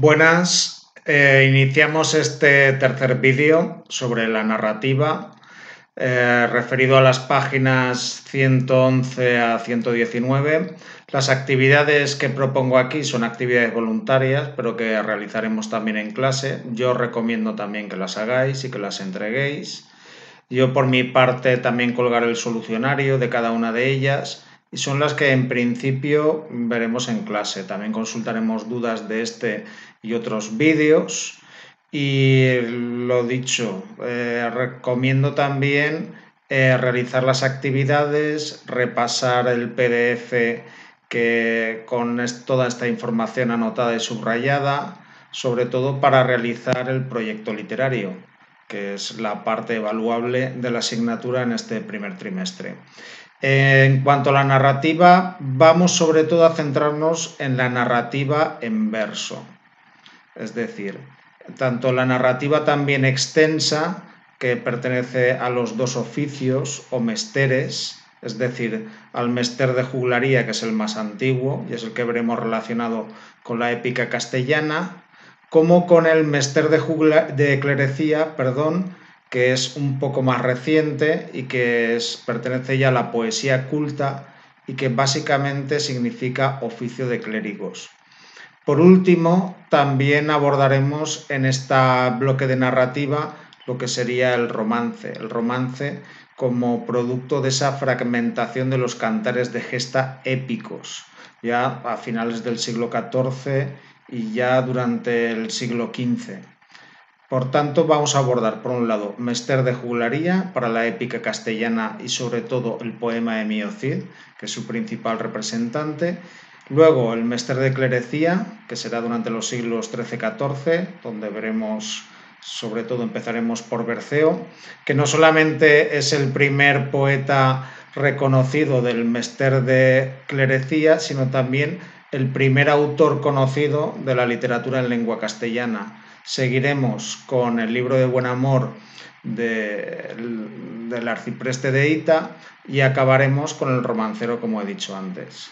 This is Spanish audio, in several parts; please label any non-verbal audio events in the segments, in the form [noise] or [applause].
Buenas, eh, iniciamos este tercer vídeo sobre la narrativa eh, referido a las páginas 111 a 119. Las actividades que propongo aquí son actividades voluntarias, pero que realizaremos también en clase. Yo recomiendo también que las hagáis y que las entreguéis. Yo por mi parte también colgaré el solucionario de cada una de ellas y son las que en principio veremos en clase. También consultaremos dudas de este y otros vídeos. Y lo dicho, eh, recomiendo también eh, realizar las actividades, repasar el PDF que con toda esta información anotada y subrayada, sobre todo para realizar el proyecto literario, que es la parte evaluable de la asignatura en este primer trimestre. En cuanto a la narrativa, vamos sobre todo a centrarnos en la narrativa en verso. Es decir, tanto la narrativa también extensa, que pertenece a los dos oficios o mesteres, es decir, al mester de juglaría, que es el más antiguo y es el que veremos relacionado con la épica castellana, como con el mester de, de clerecía, perdón, que es un poco más reciente y que pertenece ya a la poesía culta y que básicamente significa oficio de clérigos. Por último, también abordaremos en este bloque de narrativa lo que sería el romance, el romance como producto de esa fragmentación de los cantares de gesta épicos, ya a finales del siglo XIV y ya durante el siglo XV. Por tanto, vamos a abordar, por un lado, Mester de Juglaría para la épica castellana y sobre todo el poema de Mio Cid, que es su principal representante. Luego, el Mester de Clerecía, que será durante los siglos XIII-XIV, donde veremos, sobre todo empezaremos por Berceo, que no solamente es el primer poeta reconocido del Mester de Clerecía, sino también el primer autor conocido de la literatura en lengua castellana Seguiremos con el libro de Buen Amor del arcipreste de Ita y acabaremos con el romancero, como he dicho antes.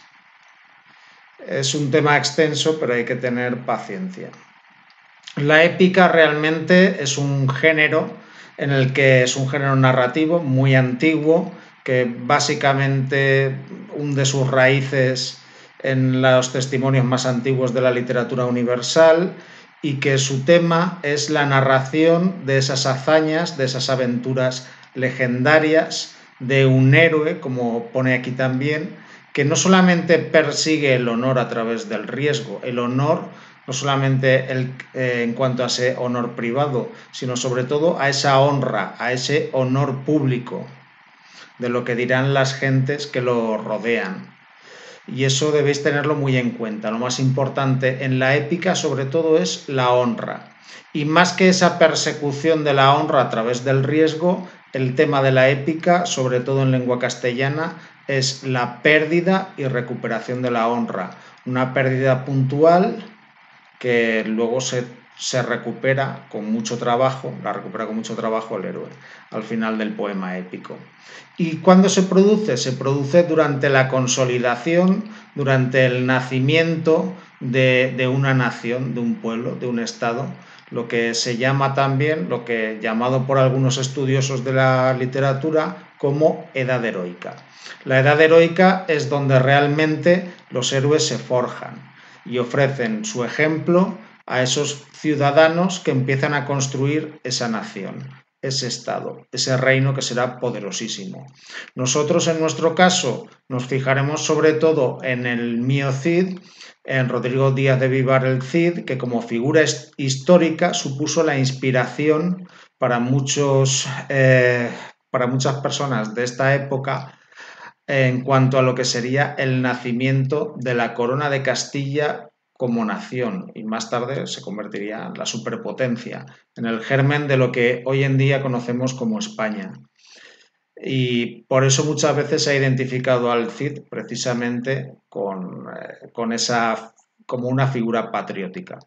Es un tema extenso, pero hay que tener paciencia. La épica realmente es un género en el que es un género narrativo muy antiguo, que básicamente hunde sus raíces en los testimonios más antiguos de la literatura universal y que su tema es la narración de esas hazañas, de esas aventuras legendarias de un héroe, como pone aquí también, que no solamente persigue el honor a través del riesgo, el honor no solamente el, eh, en cuanto a ese honor privado, sino sobre todo a esa honra, a ese honor público, de lo que dirán las gentes que lo rodean y eso debéis tenerlo muy en cuenta. Lo más importante en la épica sobre todo es la honra. Y más que esa persecución de la honra a través del riesgo, el tema de la épica, sobre todo en lengua castellana, es la pérdida y recuperación de la honra. Una pérdida puntual que luego se se recupera con mucho trabajo, la recupera con mucho trabajo el héroe al final del poema épico. ¿Y cuándo se produce? Se produce durante la consolidación, durante el nacimiento de, de una nación, de un pueblo, de un estado, lo que se llama también, lo que llamado por algunos estudiosos de la literatura como edad heroica. La edad heroica es donde realmente los héroes se forjan y ofrecen su ejemplo a esos ciudadanos que empiezan a construir esa nación, ese Estado, ese reino que será poderosísimo. Nosotros en nuestro caso nos fijaremos sobre todo en el mío Cid, en Rodrigo Díaz de Vivar el Cid, que como figura histórica supuso la inspiración para, muchos, eh, para muchas personas de esta época en cuanto a lo que sería el nacimiento de la corona de Castilla como nación y más tarde se convertiría en la superpotencia, en el germen de lo que hoy en día conocemos como España. Y por eso muchas veces se ha identificado al Cid precisamente con, eh, con esa como una figura patriótica.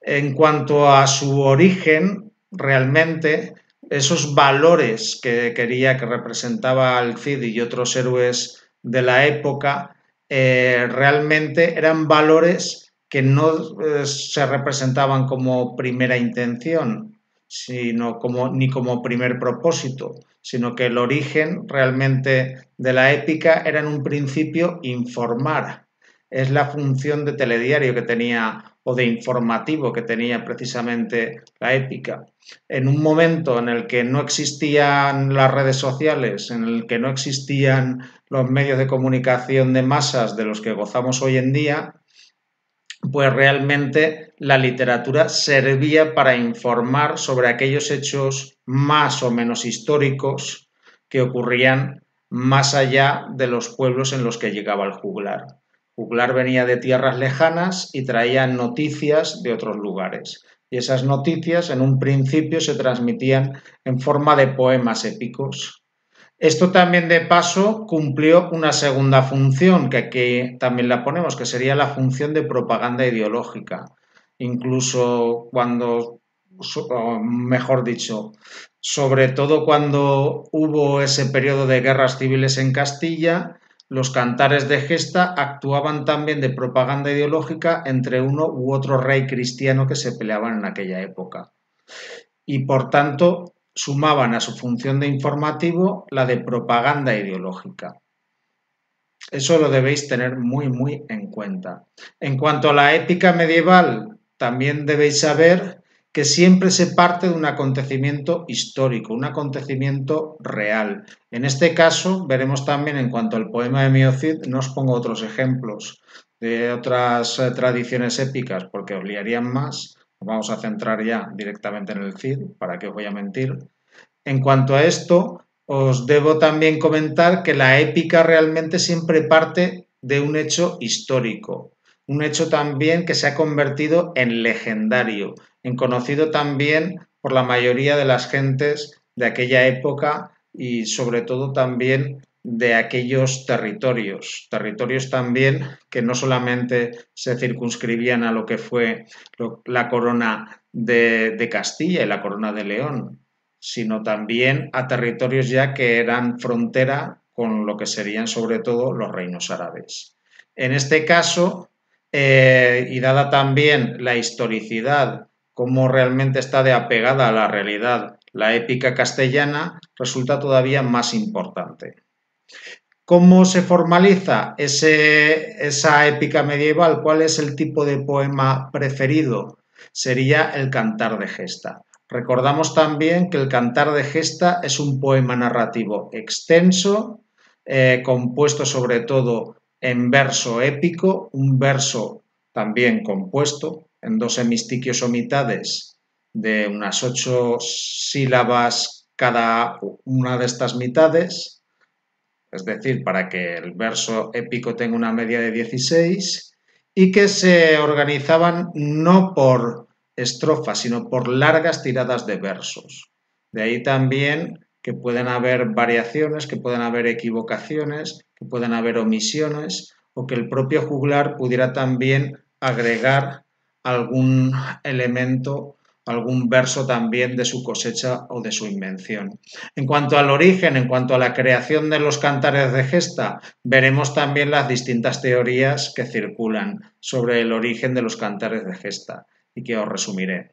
En cuanto a su origen, realmente esos valores que quería que representaba al Cid y otros héroes de la época eh, realmente eran valores que no eh, se representaban como primera intención, sino como, ni como primer propósito, sino que el origen realmente de la épica era en un principio informar. Es la función de telediario que tenía o de informativo que tenía precisamente la épica. En un momento en el que no existían las redes sociales, en el que no existían los medios de comunicación de masas de los que gozamos hoy en día, pues realmente la literatura servía para informar sobre aquellos hechos más o menos históricos que ocurrían más allá de los pueblos en los que llegaba el juglar. Juglar venía de tierras lejanas y traía noticias de otros lugares. Y esas noticias en un principio se transmitían en forma de poemas épicos. Esto también de paso cumplió una segunda función, que aquí también la ponemos, que sería la función de propaganda ideológica. Incluso cuando, mejor dicho, sobre todo cuando hubo ese periodo de guerras civiles en Castilla, los cantares de gesta actuaban también de propaganda ideológica entre uno u otro rey cristiano que se peleaban en aquella época. Y por tanto, sumaban a su función de informativo la de propaganda ideológica. Eso lo debéis tener muy, muy en cuenta. En cuanto a la épica medieval, también debéis saber que siempre se parte de un acontecimiento histórico, un acontecimiento real. En este caso, veremos también en cuanto al poema de Miocid, no os pongo otros ejemplos de otras eh, tradiciones épicas porque os liarían más, vamos a centrar ya directamente en el Cid, para que os voy a mentir. En cuanto a esto, os debo también comentar que la épica realmente siempre parte de un hecho histórico, un hecho también que se ha convertido en legendario, en conocido también por la mayoría de las gentes de aquella época y sobre todo también de aquellos territorios, territorios también que no solamente se circunscribían a lo que fue la corona de, Castilla y la corona de León, sino también a territorios ya que eran frontera con lo que serían sobre todo los reinos árabes. En este caso, eh, y dada también la historicidad, cómo realmente está de apegada a la realidad la épica castellana, resulta todavía más importante. ¿Cómo se formaliza esa épica medieval? ¿Cuál es el tipo de poema preferido? Sería el cantar de gesta. Recordamos también que el cantar de gesta es un poema narrativo extenso, eh, compuesto sobre todo en verso épico, un verso también compuesto en dos hemistiquios o mitades de unas ocho sílabas cada una de estas mitades, es decir, para que el verso épico tenga una media de 16, y que se organizaban no por estrofas, sino por largas tiradas de versos. De ahí también que pueden haber variaciones, que pueden haber equivocaciones, que pueden haber omisiones, o que el propio juglar pudiera también agregar algún elemento algún verso también de su cosecha o de su invención. En cuanto al origen, en cuanto a la creación de los cantares de gesta, veremos también las distintas teorías que circulan sobre el origen de los cantares de gesta y que os resumiré.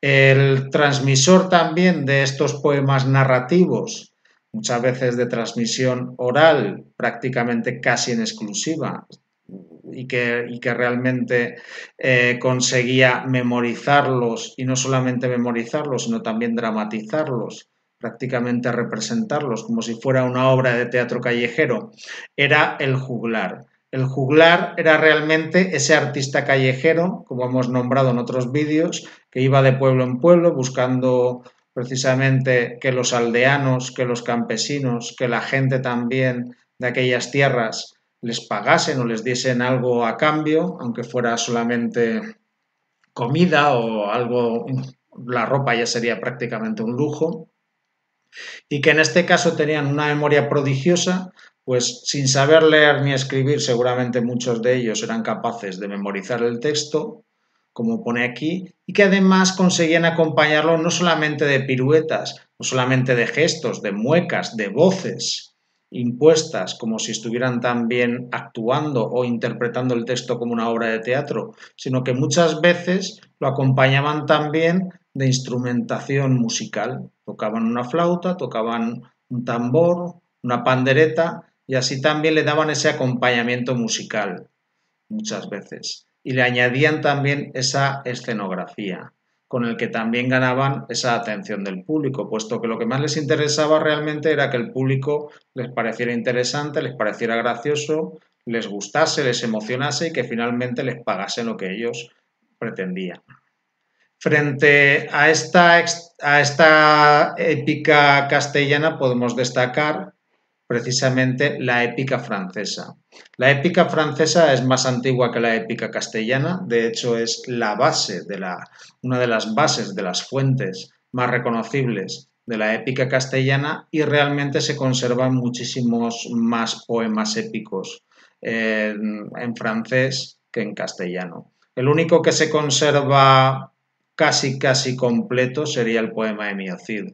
El transmisor también de estos poemas narrativos, muchas veces de transmisión oral, prácticamente casi en exclusiva, y que, que realmente eh, conseguía memorizarlos y no solamente memorizarlos, sino también dramatizarlos, prácticamente representarlos como si fuera una obra de teatro callejero, era el juglar. El juglar era realmente ese artista callejero, como hemos nombrado en otros vídeos, que iba de pueblo en pueblo buscando precisamente que los aldeanos, que los campesinos, que la gente también de aquellas tierras les pagasen o les diesen algo a cambio, aunque fuera solamente comida o algo, la ropa ya sería prácticamente un lujo, y que en este caso tenían una memoria prodigiosa, pues sin saber leer ni escribir, seguramente muchos de ellos eran capaces de memorizar el texto, como pone aquí, y que además conseguían acompañarlo no solamente de piruetas, no solamente de gestos, de muecas, de voces, impuestas como si estuvieran también actuando o interpretando el texto como una obra de teatro, sino que muchas veces lo acompañaban también de instrumentación musical. Tocaban una flauta, tocaban un tambor, una pandereta y así también le daban ese acompañamiento musical muchas veces. Y le añadían también esa escenografía con el que también ganaban esa atención del público, puesto que lo que más les interesaba realmente era que el público les pareciera interesante, les pareciera gracioso, les gustase, les emocionase y que finalmente les pagase lo que ellos pretendían. Frente a esta, a esta épica castellana podemos destacar precisamente la épica francesa. La épica francesa es más antigua que la épica castellana, de hecho es la base de la, una de las bases de las fuentes más reconocibles de la épica castellana y realmente se conservan muchísimos más poemas épicos en, en francés que en castellano. El único que se conserva casi casi completo sería el poema de Miocid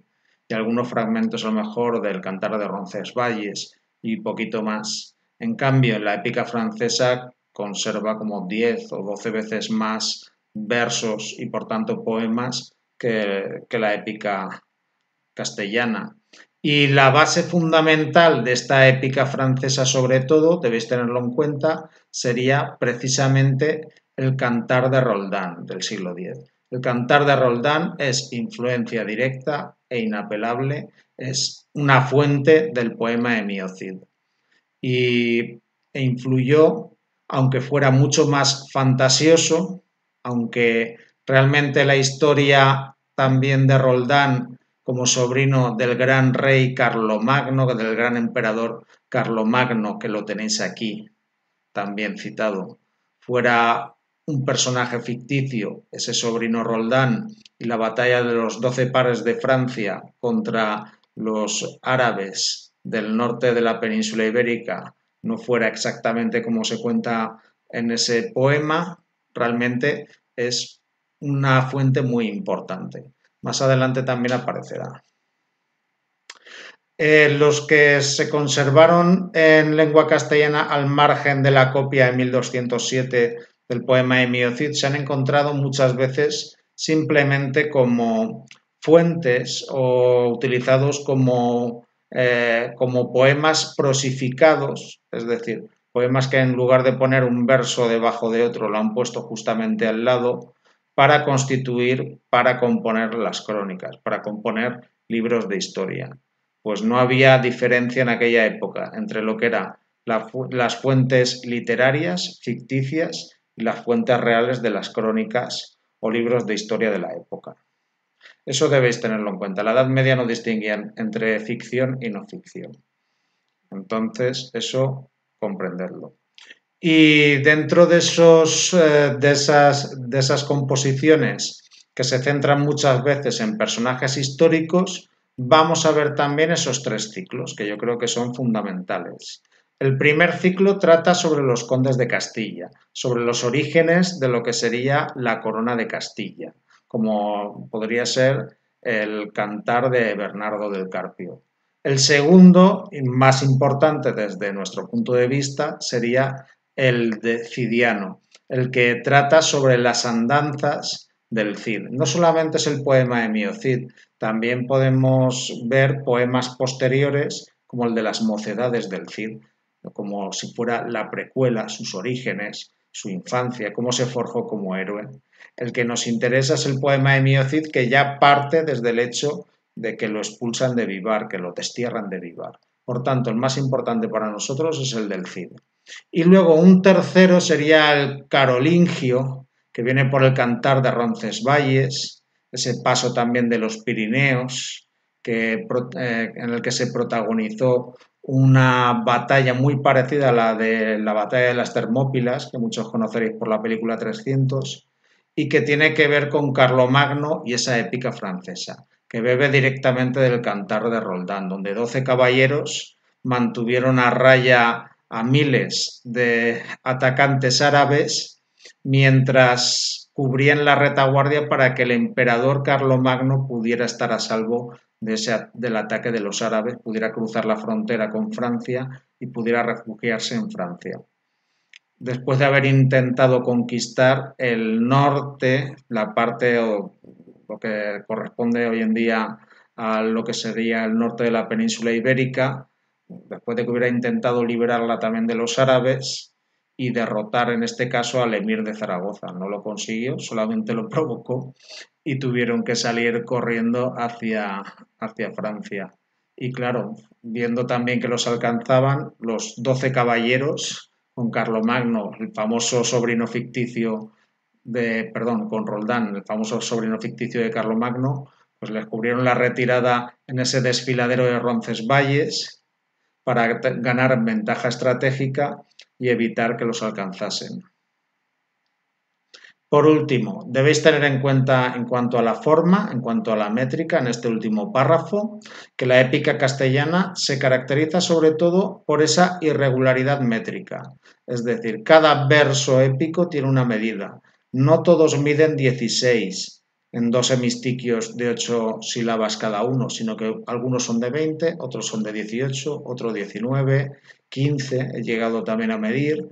y algunos fragmentos a lo mejor del Cantar de Roncesvalles y poquito más. En cambio, en la épica francesa conserva como 10 o 12 veces más versos y por tanto poemas que, que la épica castellana. Y la base fundamental de esta épica francesa, sobre todo, debéis tenerlo en cuenta, sería precisamente el Cantar de Roldán del siglo X. El Cantar de Roldán es influencia directa e inapelable, es una fuente del poema de Miocid. Y, e influyó, aunque fuera mucho más fantasioso, aunque realmente la historia también de Roldán como sobrino del gran rey Carlomagno, del gran emperador Carlomagno, que lo tenéis aquí también citado, fuera un personaje ficticio, ese sobrino Roldán, y la batalla de los doce pares de Francia contra los árabes del norte de la península ibérica no fuera exactamente como se cuenta en ese poema, realmente es una fuente muy importante. Más adelante también aparecerá. Eh, los que se conservaron en lengua castellana al margen de la copia de 1207 del poema de Miocid se han encontrado muchas veces simplemente como fuentes o utilizados como, eh, como poemas prosificados, es decir, poemas que en lugar de poner un verso debajo de otro lo han puesto justamente al lado para constituir, para componer las crónicas, para componer libros de historia. Pues no había diferencia en aquella época entre lo que eran las fuentes literarias, ficticias, y las fuentes reales de las crónicas o libros de historia de la época. Eso debéis tenerlo en cuenta. La Edad Media no distinguían entre ficción y no ficción. Entonces, eso comprenderlo. Y dentro de, esos, eh, de, esas, de esas composiciones que se centran muchas veces en personajes históricos, vamos a ver también esos tres ciclos que yo creo que son fundamentales. El primer ciclo trata sobre los condes de Castilla, sobre los orígenes de lo que sería la corona de Castilla, como podría ser el cantar de Bernardo del Carpio. El segundo, y más importante desde nuestro punto de vista, sería el de Cidiano, el que trata sobre las andanzas del Cid. No solamente es el poema de Mio Cid, también podemos ver poemas posteriores como el de las mocedades del Cid, como si fuera la precuela, sus orígenes, su infancia, cómo se forjó como héroe. El que nos interesa es el poema de Miocid, que ya parte desde el hecho de que lo expulsan de Vivar, que lo destierran de Vivar. Por tanto, el más importante para nosotros es el del Cid. Y luego un tercero sería el carolingio, que viene por el cantar de Roncesvalles, ese paso también de los Pirineos, que, eh, en el que se protagonizó una batalla muy parecida a la de la batalla de las Termópilas, que muchos conoceréis por la película 300, y que tiene que ver con Carlomagno y esa épica francesa, que bebe directamente del cantar de Roldán, donde 12 caballeros mantuvieron a raya a miles de atacantes árabes mientras cubrían la retaguardia para que el emperador Carlomagno pudiera estar a salvo del ataque de los árabes, pudiera cruzar la frontera con Francia y pudiera refugiarse en Francia. Después de haber intentado conquistar el norte, la parte o lo que corresponde hoy en día a lo que sería el norte de la península ibérica, después de que hubiera intentado liberarla también de los árabes y derrotar en este caso al emir de Zaragoza. No lo consiguió, solamente lo provocó y tuvieron que salir corriendo hacia, hacia Francia. Y claro, viendo también que los alcanzaban, los doce caballeros con Carlomagno, el famoso sobrino ficticio de, perdón, con Roldán, el famoso sobrino ficticio de Carlomagno, pues les cubrieron la retirada en ese desfiladero de Roncesvalles para ganar ventaja estratégica y evitar que los alcanzasen. Por último, debéis tener en cuenta en cuanto a la forma, en cuanto a la métrica, en este último párrafo, que la épica castellana se caracteriza sobre todo por esa irregularidad métrica. Es decir, cada verso épico tiene una medida. No todos miden 16, en dos hemistiquios de 8 sílabas cada uno, sino que algunos son de 20, otros son de 18, otros 19, 15, he llegado también a medir.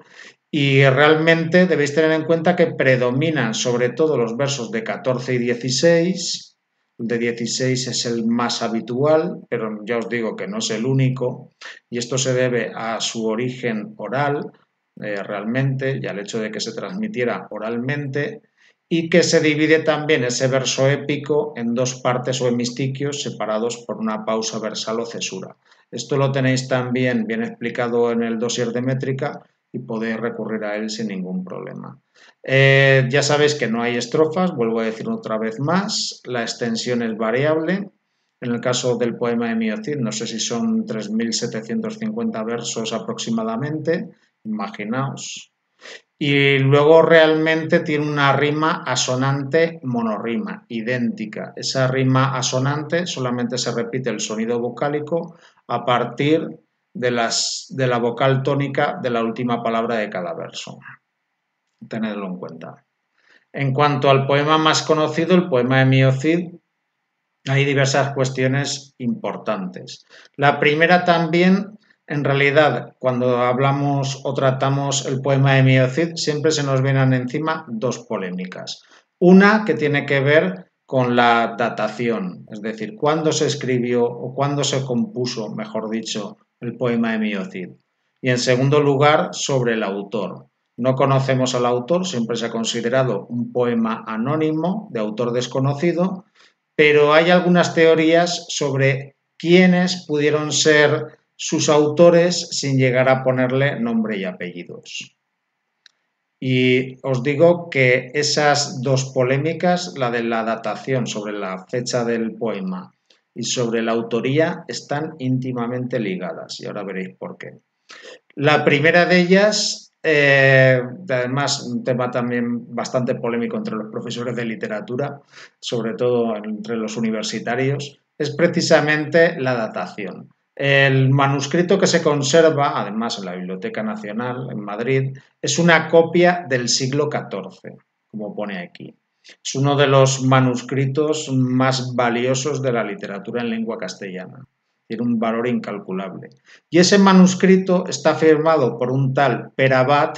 Y realmente debéis tener en cuenta que predominan sobre todo los versos de 14 y 16. El de 16 es el más habitual, pero ya os digo que no es el único. Y esto se debe a su origen oral, eh, realmente, y al hecho de que se transmitiera oralmente y que se divide también ese verso épico en dos partes o hemistiquios separados por una pausa versal o cesura. Esto lo tenéis también bien explicado en el dossier de métrica y podéis recurrir a él sin ningún problema. Eh, ya sabéis que no hay estrofas, vuelvo a decir otra vez más, la extensión es variable. En el caso del poema de Miocid, no sé si son 3.750 versos aproximadamente, imaginaos, y luego realmente tiene una rima asonante monorrima, idéntica. Esa rima asonante solamente se repite el sonido vocálico a partir de, la vocal tónica de la última palabra de cada verso. Tenedlo en cuenta. En cuanto al poema más conocido, el poema de Miocid, hay diversas cuestiones importantes. La primera también en realidad, cuando hablamos o tratamos el poema de Miocid, siempre se nos vienen encima dos polémicas. Una que tiene que ver con la datación, es decir, cuándo se escribió o cuándo se compuso, mejor dicho, el poema de Miocid. Y en segundo lugar, sobre el autor. No conocemos al autor, siempre se ha considerado un poema anónimo de autor desconocido, pero hay algunas teorías sobre quiénes pudieron ser sus autores sin llegar a ponerle nombre y apellidos. Y os digo que esas dos polémicas, la de la datación sobre la fecha del poema y sobre la autoría, están íntimamente ligadas y ahora veréis por qué. La primera de ellas, eh, además un tema también bastante polémico entre los profesores de literatura, sobre todo entre los universitarios, es precisamente la datación. El manuscrito que se conserva, además en la Biblioteca Nacional en Madrid, es una copia del siglo XIV, como pone aquí. Es uno de los manuscritos más valiosos de la literatura en lengua castellana. Tiene un valor incalculable. Y ese manuscrito está firmado por un tal Per Abad,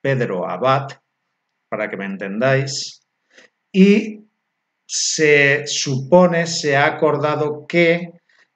Pedro Abad, para que me entendáis, y se supone, se ha acordado que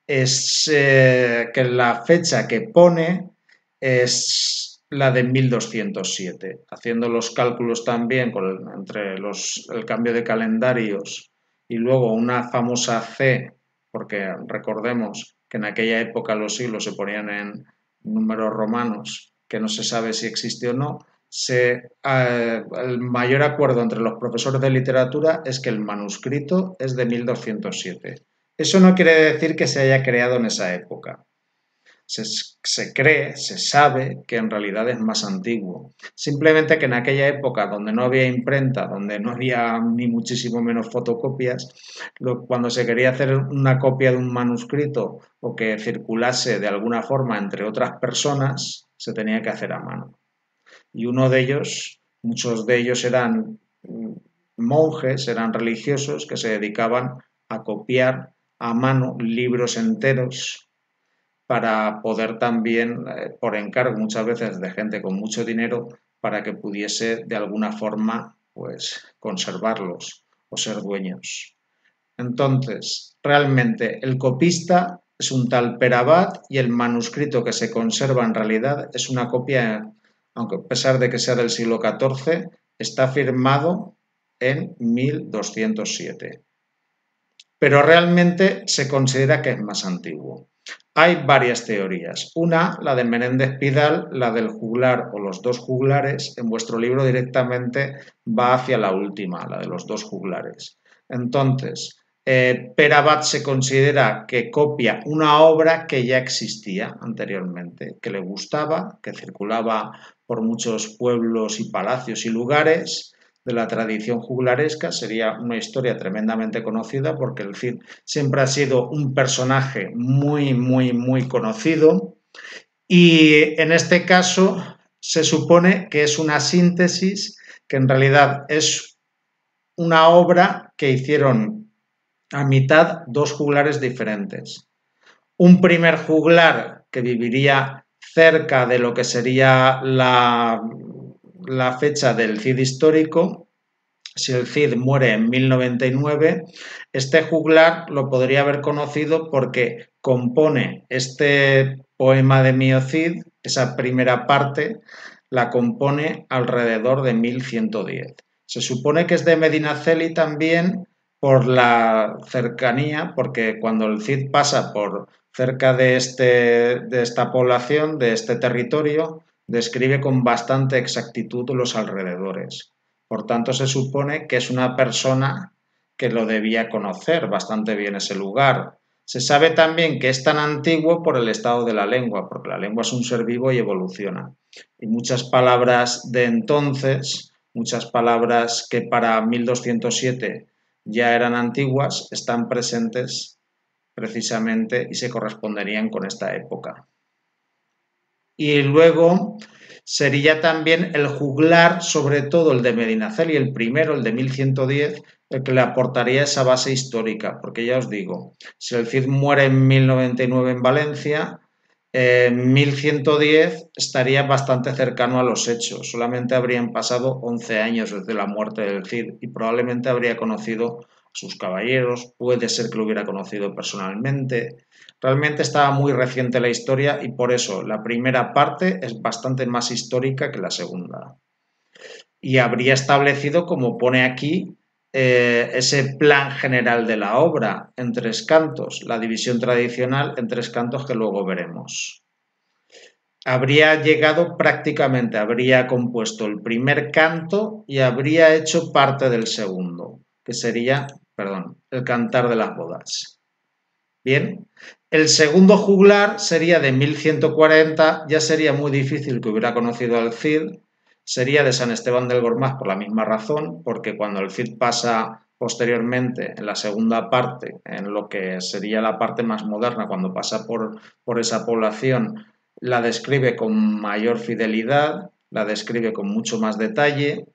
es eh, que la fecha que pone es la de 1207. Haciendo los cálculos también entre los, el cambio de calendarios y luego una famosa C, porque recordemos que en aquella época los siglos se ponían en números romanos, que no se sabe si existe o no, se, eh, el mayor acuerdo entre los profesores de literatura es que el manuscrito es de 1207. Eso no quiere decir que se haya creado en esa época. Se, cree, se sabe que en realidad es más antiguo. Simplemente que en aquella época donde no había imprenta, donde no había ni muchísimo menos fotocopias, cuando se quería hacer una copia de un manuscrito o que circulase de alguna forma entre otras personas, se tenía que hacer a mano. Y uno de ellos, muchos de ellos eran mm, monjes, eran religiosos que se dedicaban a copiar a mano libros enteros para poder también, eh, por encargo muchas veces de gente con mucho dinero, para que pudiese de alguna forma pues conservarlos o ser dueños. Entonces, realmente el copista es un tal Perabat y el manuscrito que se conserva en realidad es una copia, aunque a pesar de que sea del siglo XIV, está firmado en 1207. Pero realmente se considera que es más antiguo. Hay varias teorías. Una, la de Menéndez Pidal, la del juglar o los dos juglares. En vuestro libro directamente va hacia la última, la de los dos juglares. Entonces, eh, Perabat se considera que copia una obra que ya existía anteriormente, que le gustaba, que circulaba por muchos pueblos y palacios y lugares de la tradición juglaresca. Sería una historia tremendamente conocida porque el Cid siempre ha sido un personaje muy, muy, muy conocido. Y en este caso se supone que es una síntesis, que en realidad es una obra que hicieron a mitad dos juglares diferentes. Un primer juglar que viviría cerca de lo que sería la, la fecha del Cid histórico, si el Cid muere en 1099, este juglar lo podría haber conocido porque compone este poema de Mio Cid, esa primera parte, la compone alrededor de 1110. Se supone que es de Medinaceli también por la cercanía, porque cuando el Cid pasa por cerca de, este, de esta población, de este territorio, describe con bastante exactitud los alrededores. Por tanto, se supone que es una persona que lo debía conocer bastante bien ese lugar. Se sabe también que es tan antiguo por el estado de la lengua, porque la lengua es un ser vivo y evoluciona. Y muchas palabras de entonces, muchas palabras que para 1207 ya eran antiguas, están presentes precisamente y se corresponderían con esta época. Y luego sería también el juglar, sobre todo el de Medinaceli, el primero, el de 1110, el que le aportaría esa base histórica, porque ya os digo, si el Cid muere en 1099 en Valencia, en 1110 estaría bastante cercano a los hechos, solamente habrían pasado 11 años desde la muerte del Cid y probablemente habría conocido a sus caballeros, puede ser que lo hubiera conocido personalmente, Realmente estaba muy reciente la historia y por eso la primera parte es bastante más histórica que la segunda. Y habría establecido, como pone aquí, eh, ese plan general de la obra en tres cantos, la división tradicional en tres cantos que luego veremos. Habría llegado prácticamente, habría compuesto el primer canto y habría hecho parte del segundo, que sería, perdón, el cantar de las bodas. Bien, el segundo juglar sería de 1140, ya sería muy difícil que hubiera conocido al Cid, sería de San Esteban del Gormaz por la misma razón, porque cuando el Cid pasa posteriormente en la segunda parte, en lo que sería la parte más moderna, cuando pasa por, por esa población, la describe con mayor fidelidad, la describe con mucho más detalle,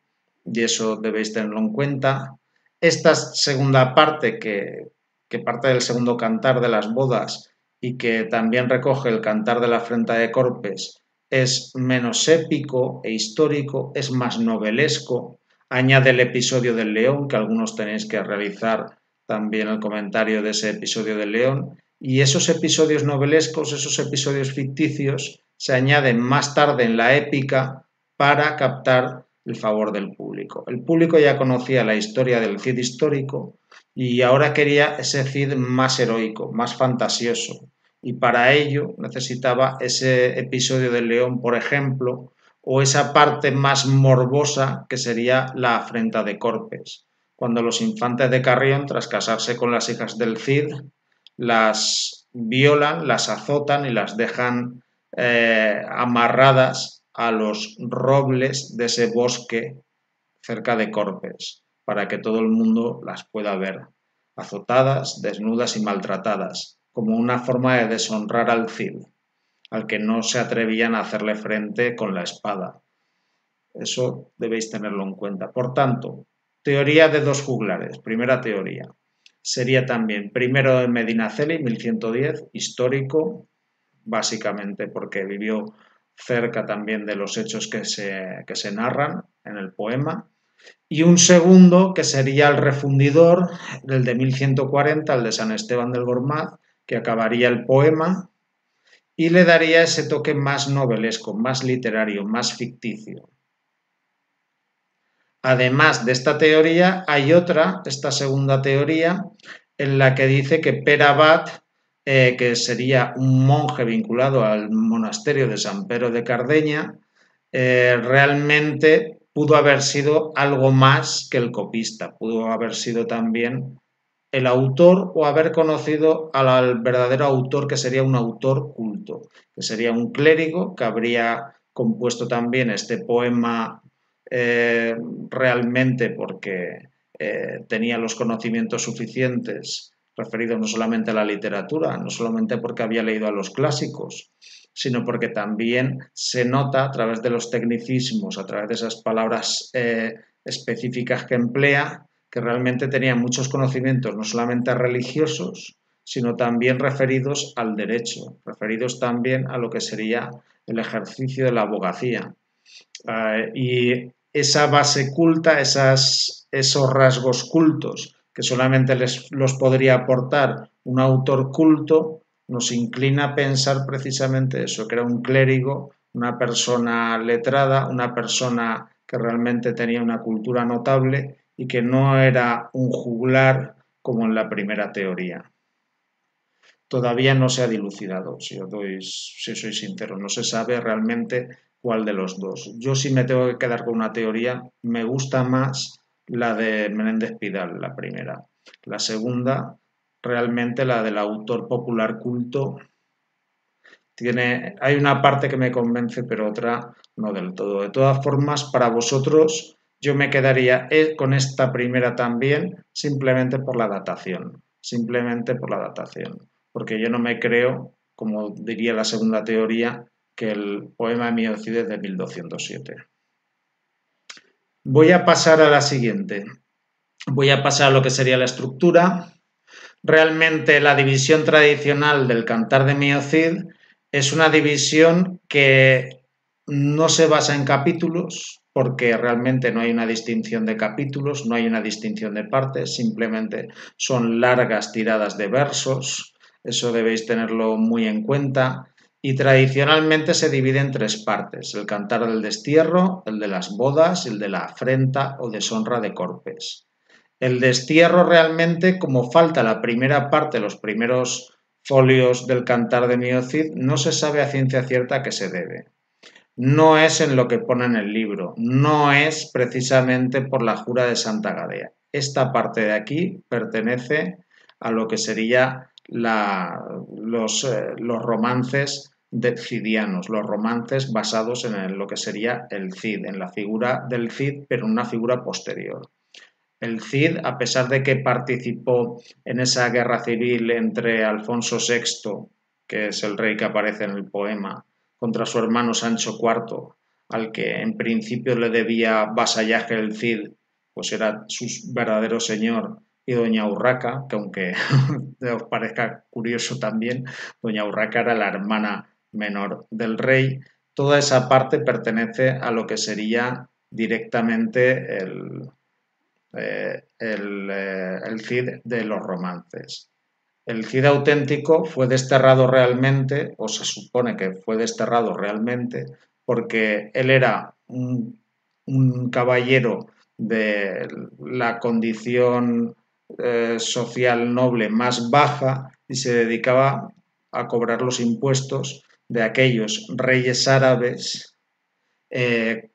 y eso debéis tenerlo en cuenta. Esta segunda parte que, que parte del segundo cantar de las bodas y que también recoge el cantar de la frente de Corpes, es menos épico e histórico, es más novelesco, añade el episodio del león, que algunos tenéis que realizar también el comentario de ese episodio del león, y esos episodios novelescos, esos episodios ficticios, se añaden más tarde en la épica para captar el favor del público. El público ya conocía la historia del Cid histórico, y ahora quería ese Cid más heroico, más fantasioso. Y para ello necesitaba ese episodio del león, por ejemplo, o esa parte más morbosa que sería la afrenta de Corpes, cuando los infantes de Carrión, tras casarse con las hijas del Cid, las violan, las azotan y las dejan eh, amarradas a los robles de ese bosque cerca de Corpes para que todo el mundo las pueda ver, azotadas, desnudas y maltratadas, como una forma de deshonrar al Cid, al que no se atrevían a hacerle frente con la espada. Eso debéis tenerlo en cuenta. Por tanto, teoría de dos juglares. Primera teoría. sería también primero de Medinaceli, 1110, histórico, básicamente porque vivió cerca también de los hechos que se, que se narran en el poema. Y un segundo que sería el refundidor, el de 1140, el de San Esteban del Gormaz, que acabaría el poema y le daría ese toque más novelesco, más literario, más ficticio. Además de esta teoría, hay otra, esta segunda teoría, en la que dice que Perabat, eh, que sería un monje vinculado al monasterio de San Pedro de Cardeña, eh, realmente pudo haber sido algo más que el copista, pudo haber sido también el autor o haber conocido al verdadero autor que sería un autor culto, que sería un clérigo que habría compuesto también este poema eh, realmente porque eh, tenía los conocimientos suficientes referidos no solamente a la literatura, no solamente porque había leído a los clásicos, sino porque también se nota a través de los tecnicismos, a través de esas palabras eh, específicas que emplea, que realmente tenía muchos conocimientos no solamente religiosos, sino también referidos al derecho, referidos también a lo que sería el ejercicio de la abogacía. Eh, y esa base culta, esos rasgos cultos que solamente les, los podría aportar un autor culto, nos inclina a pensar precisamente eso, que era un clérigo, una persona letrada, una persona que realmente tenía una cultura notable y que no era un juglar como en la primera teoría. Todavía no se ha dilucidado, si, doy, si soy sincero, no se sabe realmente cuál de los dos. Yo sí me tengo que quedar con una teoría, me gusta más la de Menéndez Pidal, la primera. La segunda, realmente la del autor popular culto, tiene, hay una parte que me convence, pero otra no del todo. De todas formas, para vosotros, yo me quedaría eh, con esta primera también, simplemente por la datación, simplemente por la datación, porque yo no me creo, como diría la segunda teoría, que el poema de Miocide es de 1207. Voy a pasar a la siguiente. Voy a pasar a lo que sería la estructura. Realmente la división tradicional del cantar de Miocid es una división que no se basa en capítulos, porque realmente no hay una distinción de capítulos, no hay una distinción de partes, simplemente son largas tiradas de versos, eso debéis tenerlo muy en cuenta, y tradicionalmente se divide en tres partes, el cantar del destierro, el de las bodas, el de la afrenta o deshonra de corpes. El destierro realmente, como falta la primera parte, los primeros folios del cantar de Miocid, no se sabe a ciencia cierta a qué se debe no es en lo que pone en el libro, no es precisamente por la jura de Santa Gadea. Esta parte de aquí pertenece a lo que sería los, eh, los, romances de cidianos, los romances basados en lo que sería el Cid, en la figura del Cid, pero en una figura posterior. El Cid, a pesar de que participó en esa guerra civil entre Alfonso VI, que es el rey que aparece en el poema, contra su hermano Sancho IV, al que en principio le debía vasallaje el Cid, pues era su verdadero señor, y doña Urraca, que aunque [laughs] os parezca curioso también, doña Urraca era la hermana menor del rey. Toda esa parte pertenece a lo que sería directamente el, eh, el, eh, el Cid de los romances. El Cid auténtico fue desterrado realmente, o se supone que fue desterrado realmente, porque él era un, caballero de la condición eh, social noble más baja y se dedicaba a cobrar los impuestos de aquellos reyes árabes eh,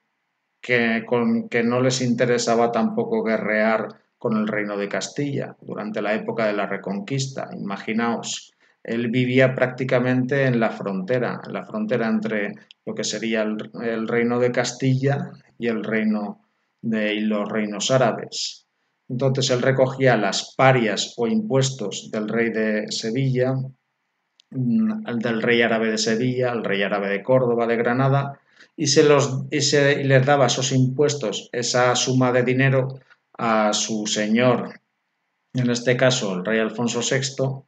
que, con, que no les interesaba tampoco guerrear con el reino de Castilla durante la época de la Reconquista. Imaginaos, él vivía prácticamente en la frontera, en la frontera entre lo que sería el, reino de Castilla y el reino de los reinos árabes. Entonces él recogía las parias o impuestos del rey de Sevilla, mm, del rey árabe de Sevilla, el rey árabe de Córdoba, de Granada, y, se los, y, se, y les daba esos impuestos, esa suma de dinero a su señor en este caso el rey Alfonso VI,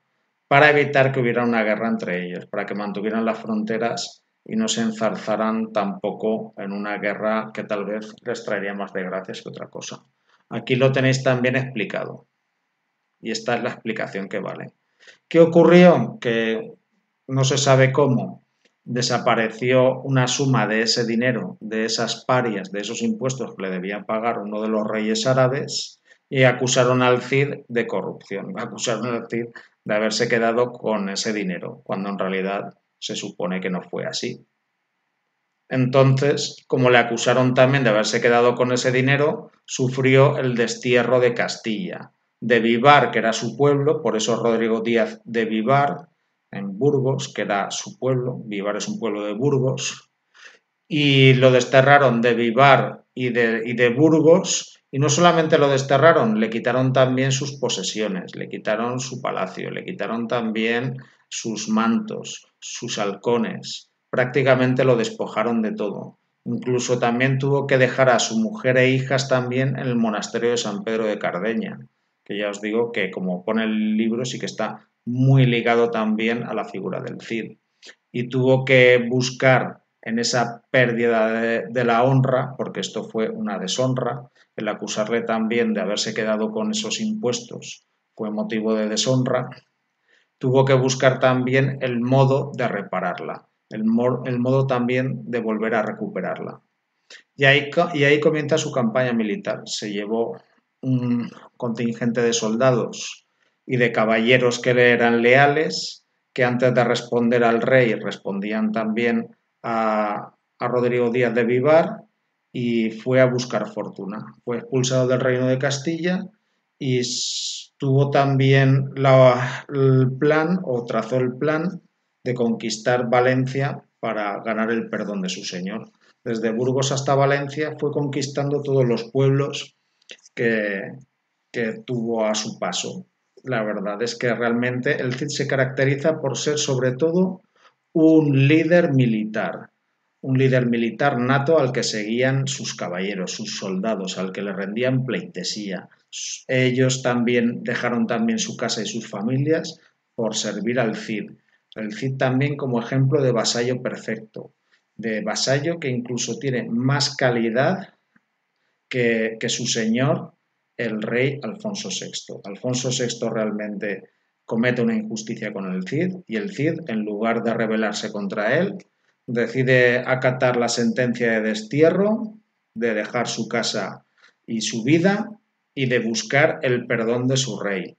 para evitar que hubiera una guerra entre ellos, para que mantuvieran las fronteras y no se enzarzaran tampoco en una guerra que tal vez les traería más desgracias que otra cosa. Aquí lo tenéis también explicado. Y esta es la explicación que vale. ¿Qué ocurrió? Que no se sabe cómo desapareció una suma de ese dinero, de esas parias, de esos impuestos que le debían pagar uno de los reyes árabes y acusaron al Cid de corrupción, [laughs] acusaron al Cid de haberse quedado con ese dinero, cuando en realidad se supone que no fue así. Entonces, como le acusaron también de haberse quedado con ese dinero, sufrió el destierro de Castilla, de Vivar, que era su pueblo, por eso Rodrigo Díaz de Vivar, en Burgos, que era su pueblo, Vivar es un pueblo de Burgos, y lo desterraron de Vivar y de, y de Burgos, y no solamente lo desterraron, le quitaron también sus posesiones, le quitaron su palacio, le quitaron también sus mantos, sus halcones, prácticamente lo despojaron de todo. Incluso también tuvo que dejar a su mujer e hijas también en el monasterio de San Pedro de Cardeña, que ya os digo que como pone el libro sí que está muy ligado también a la figura del Cid. Y tuvo que buscar en esa pérdida de, la honra, porque esto fue una deshonra, el acusarle también de haberse quedado con esos impuestos fue motivo de deshonra, tuvo que buscar también el modo de repararla, el, modo también de volver a recuperarla. Y ahí comienza su campaña militar. Se llevó un contingente de soldados y de caballeros que le eran leales, que antes de responder al rey respondían también a, a Rodrigo Díaz de Vivar y fue a buscar fortuna. Fue expulsado del reino de Castilla y tuvo también el plan o trazó el plan de conquistar Valencia para ganar el perdón de su señor. Desde Burgos hasta Valencia fue conquistando todos los pueblos que, que tuvo a su paso. La verdad es que realmente el Cid se caracteriza por ser sobre todo un líder militar, un líder militar nato al que seguían sus caballeros, sus soldados, al que le rendían pleitesía, ellos también dejaron también su casa y sus familias por servir al Cid. El Cid también como ejemplo de vasallo perfecto, de vasallo que incluso tiene más calidad que, que su señor, el rey Alfonso VI. Alfonso VI realmente comete una injusticia con el Cid y el Cid, en lugar de rebelarse contra él, decide acatar la sentencia de destierro, de dejar su casa y su vida y de buscar el perdón de su rey.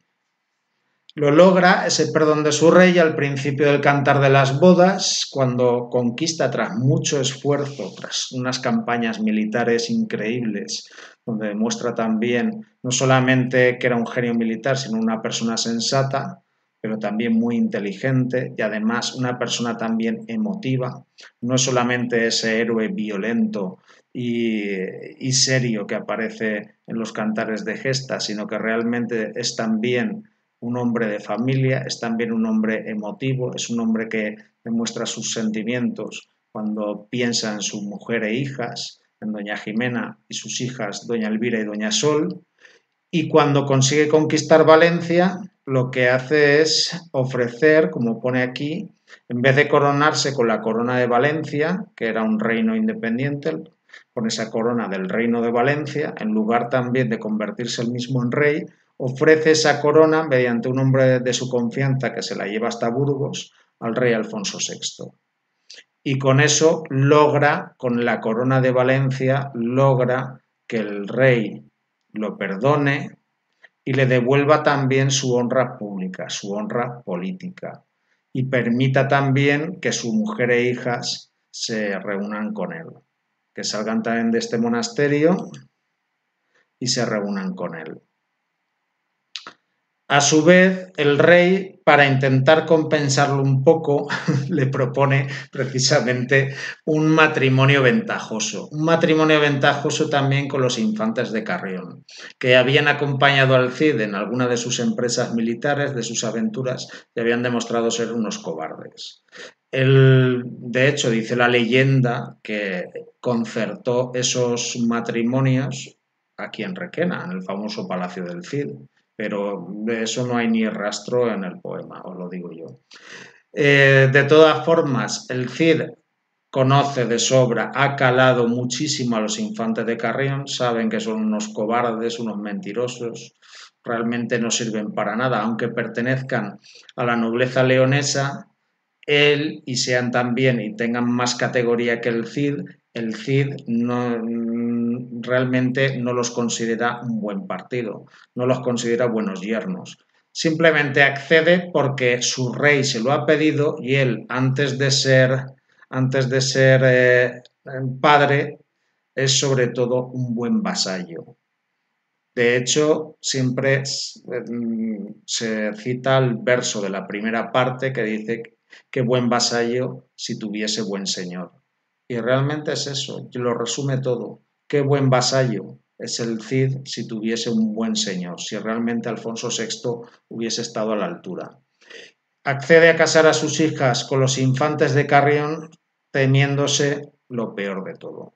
Lo logra ese perdón de su rey al principio del cantar de las bodas, cuando conquista tras mucho esfuerzo, tras unas campañas militares increíbles, donde demuestra también no solamente que era un genio militar, sino una persona sensata, pero también muy inteligente y además una persona también emotiva. No es solamente ese héroe violento y, serio que aparece en los cantares de gesta, sino que realmente es también un hombre de familia, es también un hombre emotivo, es un hombre que demuestra sus sentimientos cuando piensa en su mujer e hijas, en doña Jimena y sus hijas, doña Elvira y doña Sol, y cuando consigue conquistar Valencia, lo que hace es ofrecer, como pone aquí, en vez de coronarse con la corona de Valencia, que era un reino independiente, con esa corona del reino de Valencia, en lugar también de convertirse él mismo en rey, ofrece esa corona mediante un hombre de su confianza que se la lleva hasta Burgos al rey Alfonso VI. Y con eso logra, con la corona de Valencia, logra que el rey lo perdone y le devuelva también su honra pública, su honra política, y permita también que su mujer e hijas se reúnan con él que salgan también de este monasterio y se reúnan con él. A su vez, el rey, para intentar compensarlo un poco, [laughs] le propone precisamente un matrimonio ventajoso. Un matrimonio ventajoso también con los infantes de Carrión, que habían acompañado al Cid en alguna de sus empresas militares, de sus aventuras, y habían demostrado ser unos cobardes. Él, de hecho, dice la leyenda que concertó esos matrimonios aquí en Requena, en el famoso Palacio del Cid. Pero de eso no hay ni rastro en el poema, os lo digo yo. Eh, de todas formas, el Cid conoce de sobra, ha calado muchísimo a los infantes de Carrión, saben que son unos cobardes, unos mentirosos, realmente no sirven para nada, aunque pertenezcan a la nobleza leonesa, él y sean también y tengan más categoría que el Cid, el Cid no, realmente no los considera un buen partido, no los considera buenos yernos. Simplemente accede porque su rey se lo ha pedido y él, antes de ser, antes de ser eh, padre, es sobre todo un buen vasallo. De hecho, siempre mm, se cita el verso de la primera parte que dice que buen vasallo si tuviese buen señor. Y realmente es eso, lo resume todo. Qué buen vasallo es el Cid si tuviese un buen señor, si realmente Alfonso VI hubiese estado a la altura. Accede a casar a sus hijas con los infantes de Carrión, temiéndose lo peor de todo.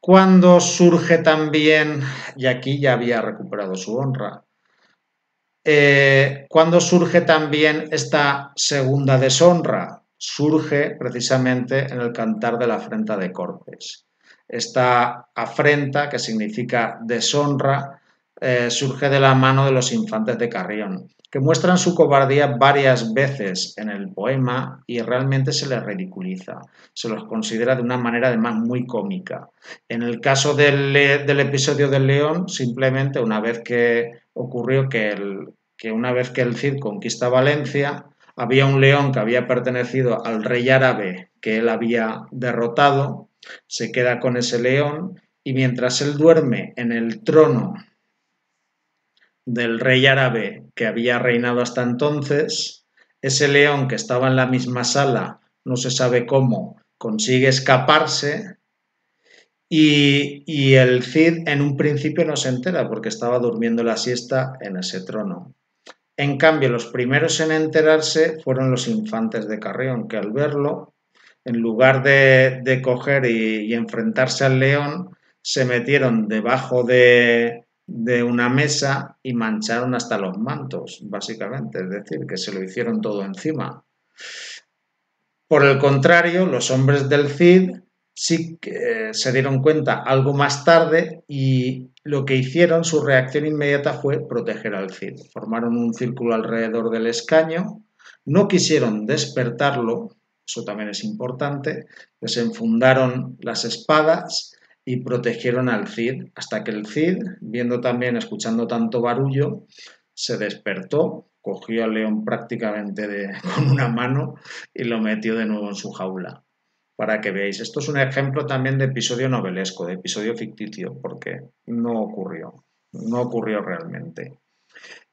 Cuando surge también, y aquí ya había recuperado su honra, eh, cuando surge también esta segunda deshonra, surge precisamente en el cantar de la afrenta de Corpes. Esta afrenta, que significa deshonra, eh, surge de la mano de los infantes de Carrión, que muestran su cobardía varias veces en el poema y realmente se les ridiculiza, se los considera de una manera además muy cómica. En el caso del, del episodio del león, simplemente una vez que ocurrió que, el, que una vez que el Cid conquista Valencia, había un león que había pertenecido al rey árabe que él había derrotado, se queda con ese león y mientras él duerme en el trono del rey árabe que había reinado hasta entonces, ese león que estaba en la misma sala, no se sabe cómo, consigue escaparse y, y, el Cid en un principio no se entera porque estaba durmiendo la siesta en ese trono. En cambio, los primeros en enterarse fueron los infantes de Carrión, que al verlo, en lugar de, coger y, enfrentarse al león, se metieron debajo de, de una mesa y mancharon hasta los mantos, básicamente, es decir, que se lo hicieron todo encima. Por el contrario, los hombres del Cid sí que se dieron cuenta algo más tarde y lo que hicieron, su reacción inmediata fue proteger al Cid. Formaron un círculo alrededor del escaño, no quisieron despertarlo, eso también es importante, desenfundaron las espadas y protegieron al Cid hasta que el Cid, viendo también, escuchando tanto barullo, se despertó, cogió al león prácticamente [laughs] con una mano y lo metió de nuevo en su jaula para que veáis. Esto es un ejemplo también de episodio novelesco, de episodio ficticio, porque no ocurrió, no ocurrió realmente.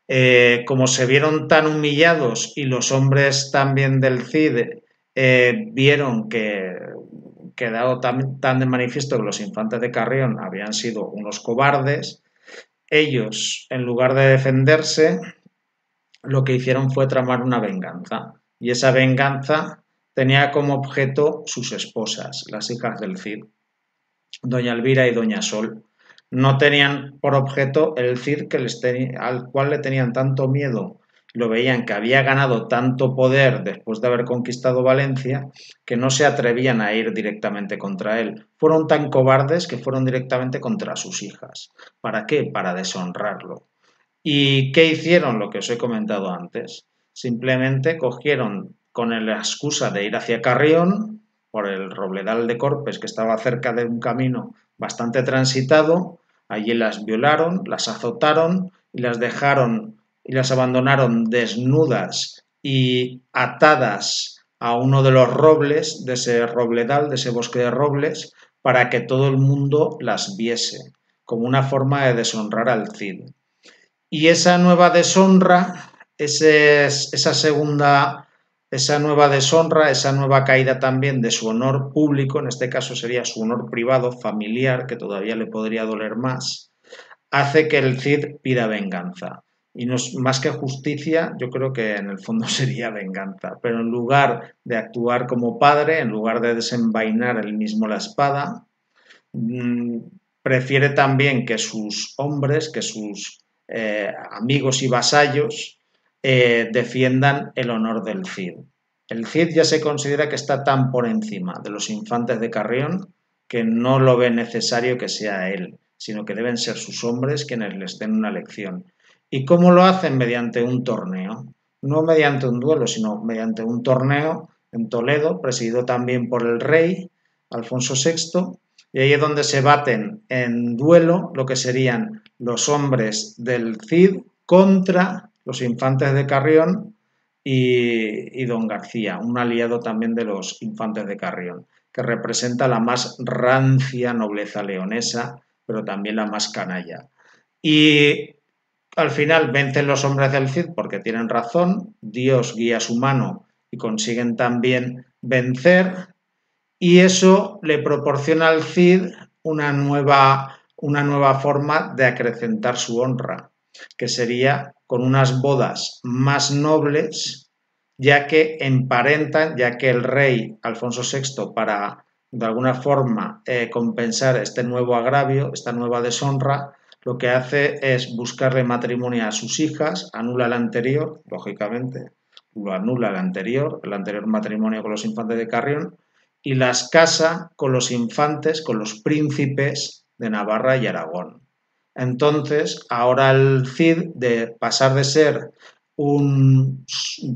Eh, como se vieron tan humillados y los hombres también del CID eh, vieron que quedado tan, tan de manifiesto que los infantes de Carrión habían sido unos cobardes, ellos, en lugar de defenderse, lo que hicieron fue tramar una venganza. Y esa venganza tenía como objeto sus esposas, las hijas del Cid, doña Elvira y doña Sol. No tenían por objeto el Cid que les al cual le tenían tanto miedo, lo veían que había ganado tanto poder después de haber conquistado Valencia, que no se atrevían a ir directamente contra él. Fueron tan cobardes que fueron directamente contra sus hijas. ¿Para qué? Para deshonrarlo. ¿Y qué hicieron? Lo que os he comentado antes. Simplemente cogieron con la excusa de ir hacia Carrión, por el Robledal de Corpes, que estaba cerca de un camino bastante transitado. Allí las violaron, las azotaron y las dejaron y las abandonaron desnudas y atadas a uno de los robles de ese robledal, de ese bosque de robles, para que todo el mundo las viese, como una forma de deshonrar al Cid. Y esa nueva deshonra, esa segunda esa nueva deshonra, esa nueva caída también de su honor público, en este caso sería su honor privado, familiar, que todavía le podría doler más, hace que el Cid pida venganza. Y más que justicia, yo creo que en el fondo [laughs] sería venganza. Pero en lugar de actuar como padre, en lugar de desenvainar él mismo la espada, mm, prefiere también que sus hombres, que sus eh, amigos y vasallos eh, defiendan el honor del Cid. El Cid ya se considera que está tan por encima de los infantes de Carrión que no lo ve necesario que sea él, sino que deben ser sus hombres quienes les den una lección. ¿Y cómo lo hacen? Mediante un torneo. No mediante un duelo, sino mediante un torneo en Toledo, presidido también por el rey Alfonso VI, y ahí es donde se baten en duelo lo que serían los hombres del Cid contra los infantes de Carrión y, don García, un aliado también de los infantes de Carrión, que representa la más rancia nobleza leonesa, pero también la más canalla. Y al final vencen los hombres del Cid porque tienen razón, Dios guía su mano y consiguen también vencer, y eso le proporciona al Cid una nueva, una nueva forma de acrecentar su honra, que sería con unas bodas más nobles, ya que emparentan, ya que el rey Alfonso VI, para de alguna forma eh, compensar este nuevo agravio, esta nueva deshonra, lo que hace es buscarle matrimonio a sus hijas, anula el anterior, lógicamente, lo anula el anterior, el anterior matrimonio con los infantes de Carrión, y las casa con los infantes, con los príncipes de Navarra y Aragón. Entonces, ahora el Cid, de pasar de ser un,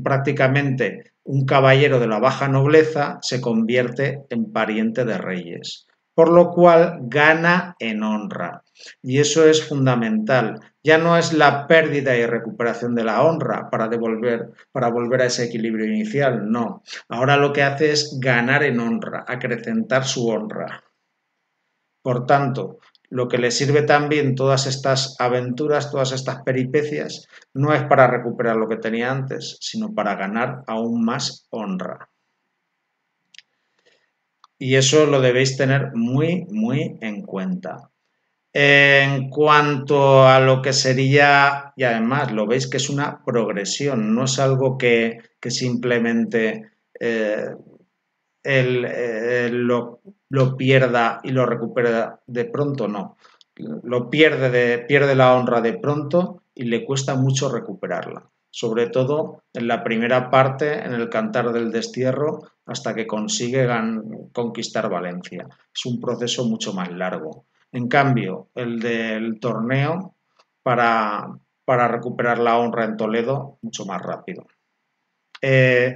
prácticamente un caballero de la baja nobleza, se convierte en pariente de reyes, por lo cual gana en honra. Y eso es fundamental. Ya no es la pérdida y recuperación de la honra para devolver, para volver a ese equilibrio inicial, no. Ahora lo que hace es ganar en honra, acrecentar su honra. Por tanto, lo que le sirve también todas estas aventuras, todas estas peripecias, no es para recuperar lo que tenía antes, sino para ganar aún más honra. Y eso lo debéis tener muy, muy en cuenta. En cuanto a lo que sería, y además lo veis que es una progresión, no es algo que, simplemente eh, él, lo, lo pierda y lo recupera de pronto, no. Lo pierde, de, pierde la honra de pronto y le cuesta mucho recuperarla. Sobre todo en la primera parte, en el cantar del destierro, hasta que consigue conquistar Valencia. Es un proceso mucho más largo. En cambio, el del torneo, para, para recuperar la honra en Toledo, mucho más rápido. Eh,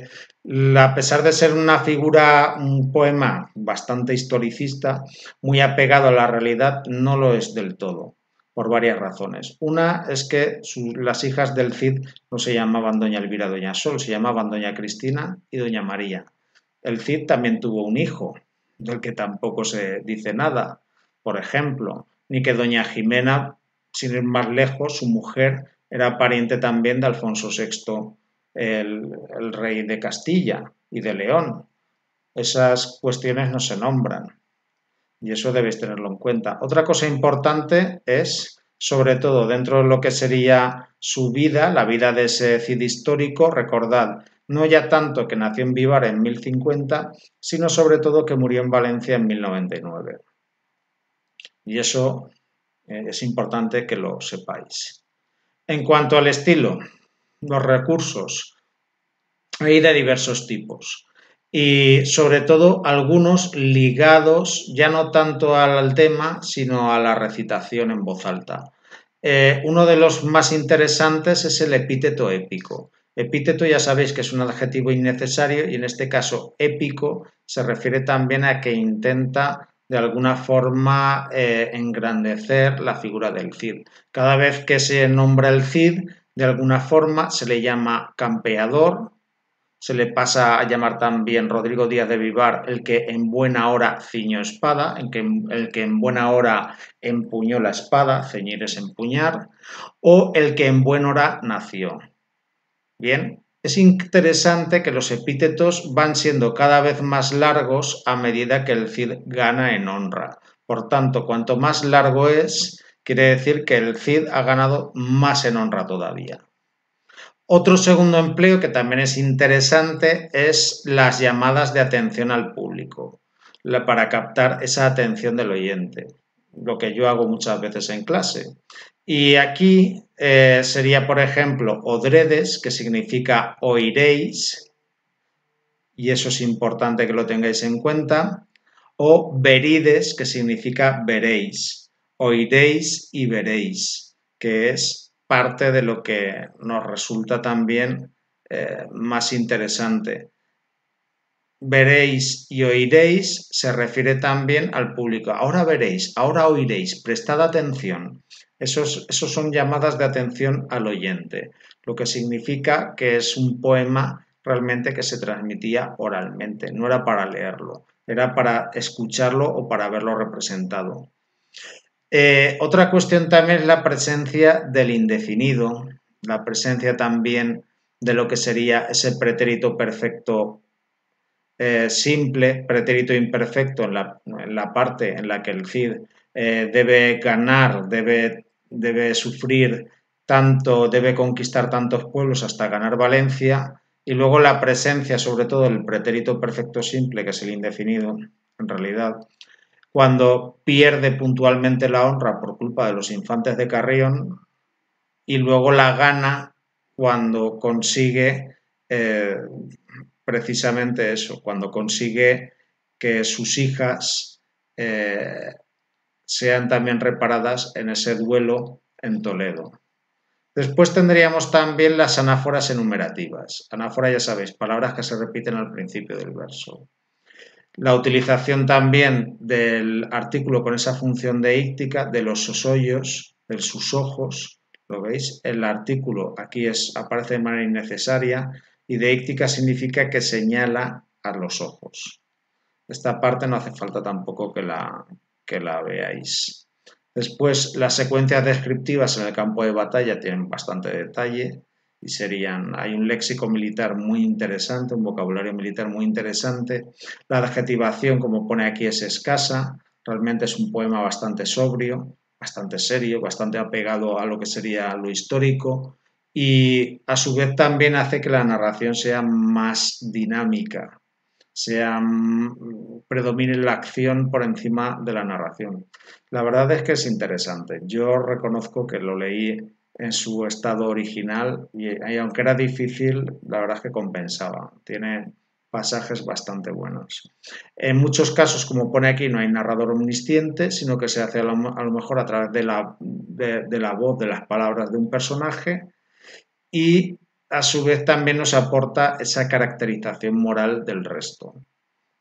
a pesar de ser una figura, un poema bastante historicista, muy apegado a la realidad, no lo es del todo, por varias razones. Una es que las hijas del Cid no se llamaban Doña Elvira, Doña Sol, se llamaban Doña Cristina y Doña María. El Cid también tuvo un hijo, del que tampoco se dice nada, por ejemplo, ni que Doña Jimena, sin ir más lejos, su mujer era pariente también de Alfonso VI el, rey de Castilla y de León. Esas cuestiones no se nombran y eso debéis tenerlo en cuenta. Otra cosa importante es, sobre todo dentro de lo que sería su vida, la vida de ese Cid histórico, recordad, no ya tanto que nació en Vivar en 1050, sino sobre todo que murió en Valencia en 1099. Y eso eh, es importante que lo sepáis. En cuanto al estilo, los recursos. Hay de diversos tipos y sobre todo algunos ligados ya no tanto al tema, sino a la recitación en voz alta. Eh, uno de los más interesantes es el epíteto épico. Epíteto ya sabéis que es un adjetivo innecesario y en este caso épico se refiere también a que intenta de alguna forma eh, engrandecer la figura del Cid. Cada vez que se nombra el Cid de alguna forma, se le llama campeador, se le pasa a llamar también Rodrigo Díaz de Vivar, el que en buena hora ciñó espada, el que, el que en buena hora empuñó la espada, ceñir es empuñar, o el que en buena hora nació. Bien, es interesante que los epítetos van siendo cada vez más largos a medida que el Cid gana en honra. Por tanto, cuanto más largo es, quiere decir que el Cid ha ganado más en honra todavía. Otro segundo empleo que también es interesante es las llamadas de atención al público, para captar esa atención del oyente, lo que yo hago muchas veces en clase. Y aquí eh, sería, por ejemplo, odredes, que significa oiréis, y eso es importante que lo tengáis en cuenta, o verides, que significa veréis, oiréis y veréis, que es parte de lo que nos resulta también eh, más interesante. Veréis y oiréis se refiere también al público. Ahora veréis, ahora oiréis, prestad atención. Esos, esos son llamadas de atención al oyente, lo que significa que es un poema realmente que se transmitía oralmente, no era para leerlo, era para escucharlo o para verlo representado. Eh, otra cuestión también es la presencia del indefinido, la presencia también de lo que sería ese pretérito perfecto eh, simple, pretérito imperfecto en la, parte en la que el Cid eh, debe ganar, debe, debe sufrir tanto, debe conquistar tantos pueblos hasta ganar Valencia, y luego la presencia, sobre todo, del pretérito perfecto simple, que es el indefinido, en realidad, cuando pierde puntualmente la honra por culpa de los infantes de Carrión, y luego la gana cuando consigue eh, precisamente eso, cuando consigue que sus hijas eh, sean también reparadas en ese duelo en Toledo. Después tendríamos también las anáforas enumerativas. Anáfora, ya sabéis, palabras que se repiten al principio del verso. La utilización también del artículo con esa función de íctica de los sosollos, de sus ojos, ¿Lo veis? El artículo aquí es, aparece de manera innecesaria y deíctica significa que señala a los ojos. Esta parte no hace falta tampoco que la, que la veáis. Después, las secuencias descriptivas en el campo de batalla tienen bastante detalle y serían, hay un léxico militar muy interesante, un vocabulario militar muy interesante. La adjetivación, como pone aquí, es escasa, realmente es un poema bastante sobrio, bastante serio, bastante apegado a lo que sería lo histórico y a su vez también hace que la narración sea más dinámica, sea mm, predomine la acción por encima de la narración. La verdad es que es interesante. Yo reconozco que lo leí en su estado original y, aunque era difícil, la verdad es que compensaba. Tiene pasajes bastante buenos. En muchos casos, como pone aquí, no hay narrador omnisciente, sino que se hace a lo, mejor a través de la, de, la voz, de las palabras de un personaje y a su vez también nos aporta esa caracterización moral del resto.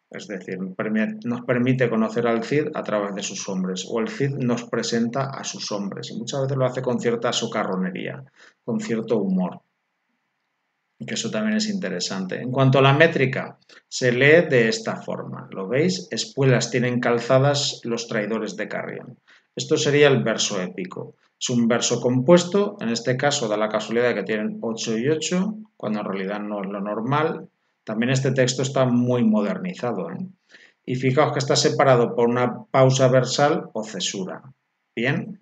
Es decir, nos permite conocer al Cid a través de sus hombres, o el Cid nos presenta a sus hombres, y muchas veces lo hace con cierta socarronería, con cierto humor que eso también es interesante. En cuanto a la métrica, se lee de esta forma. ¿Lo veis? Espuelas tienen calzadas los traidores de Carrión. Esto sería el verso épico. Es un verso compuesto, en este caso da la casualidad de que tienen 8 y 8, cuando en realidad no es lo normal. También este texto está muy modernizado. ¿eh? Y fijaos que está separado por una pausa versal o cesura. Bien,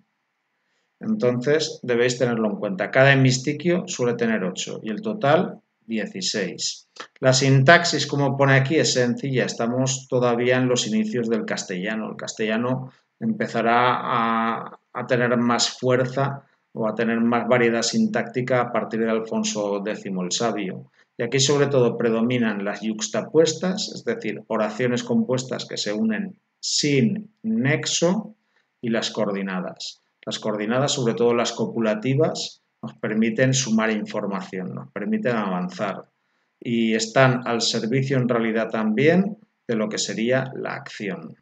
entonces debéis tenerlo en cuenta. Cada hemistiquio suele tener 8 y el total 16. La sintaxis, como pone aquí, es sencilla. Estamos todavía en los inicios del castellano. El castellano empezará a, tener más fuerza o a tener más variedad sintáctica a partir de Alfonso X el Sabio. Y aquí sobre todo predominan las yuxtapuestas, es decir, oraciones compuestas que se unen sin nexo y las coordinadas. Las coordinadas, sobre todo las copulativas, nos permiten sumar información, nos permiten avanzar y están al servicio en realidad también de lo que sería la acción.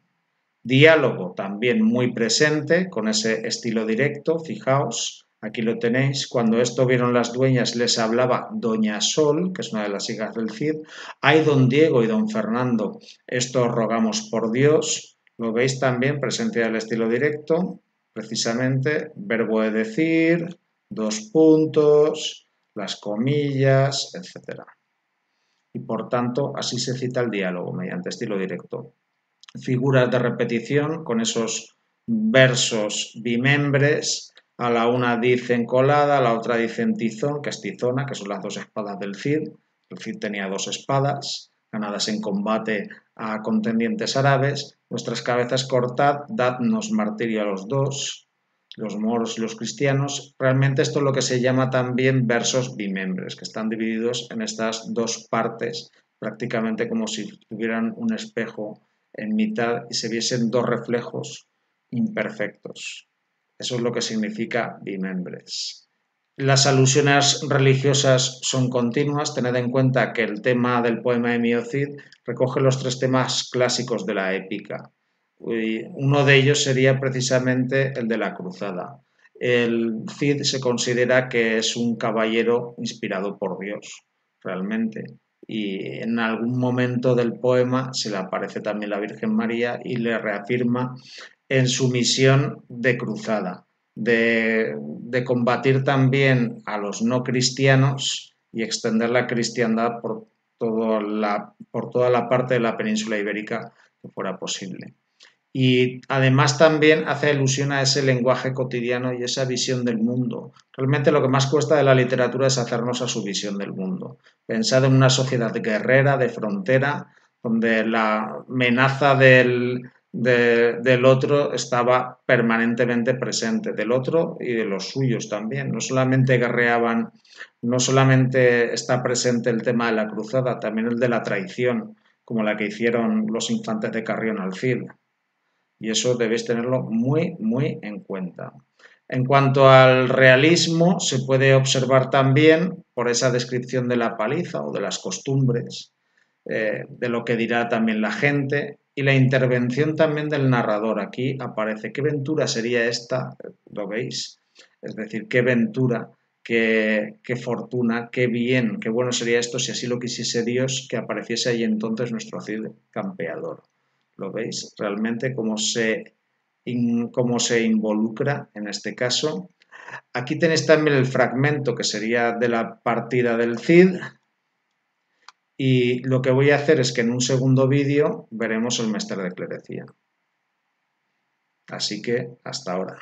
Diálogo también muy presente con ese estilo directo, fijaos, aquí lo tenéis, cuando esto vieron las dueñas les hablaba Doña Sol, que es una de las hijas del Cid, hay don Diego y don Fernando, esto rogamos por Dios, lo veis también, presencia del estilo directo, precisamente verbo de decir, dos puntos, las comillas, etc. Y por tanto, así se cita el diálogo mediante estilo directo. Figuras de repetición con esos versos bimembres, a la una dicen colada, a la otra dicen tizón, que es tizona, que son las dos espadas del Cid. El Cid tenía dos espadas, ganadas en combate a contendientes árabes, vuestras cabezas cortad, dadnos martirio a los dos. los moros y los cristianos, realmente esto es lo que se llama también versos bimembres, que están divididos en estas dos partes, prácticamente como si tuvieran un espejo en mitad y se viesen dos reflejos imperfectos. Eso es lo que significa bimembres. Las alusiones religiosas son continuas. Tened en cuenta que el tema del poema de Miocid recoge los tres temas clásicos de la épica. Uno de ellos sería precisamente el de la cruzada. El Cid se considera que es un caballero inspirado por Dios, realmente. Y en algún momento del poema se le aparece también la Virgen María y le reafirma en su misión de cruzada, de, combatir también a los no cristianos y extender la cristiandad por, la, por toda la parte de la península ibérica que fuera posible. Y además también hace alusión a ese lenguaje cotidiano y esa visión del mundo. Realmente lo que más cuesta de la literatura es hacernos a su visión del mundo. Pensad en una sociedad guerrera, de frontera, donde la amenaza del, del otro estaba permanentemente presente, del otro y de los suyos también. No solamente guerreaban, no solamente está presente el tema de la cruzada, también el de la traición, como la que hicieron los infantes de Carrión al Cid. Y eso debéis tenerlo muy, muy en cuenta. En cuanto al realismo, se puede observar también por esa descripción de la paliza o de las costumbres, eh, de lo que dirá también la gente, y la intervención también del narrador. Aquí aparece qué ventura sería esta, lo veis, es decir, qué ventura, qué, qué fortuna, qué bien, qué bueno sería esto si así lo quisiese Dios que apareciese ahí entonces nuestro Cid campeador. ¿Lo veis? Realmente cómo se, cómo se involucra en este caso. Aquí tenéis también el fragmento que sería de la partida del Cid, y lo que voy a hacer es que en un segundo vídeo veremos el Mester de Clerecía. Así que hasta ahora.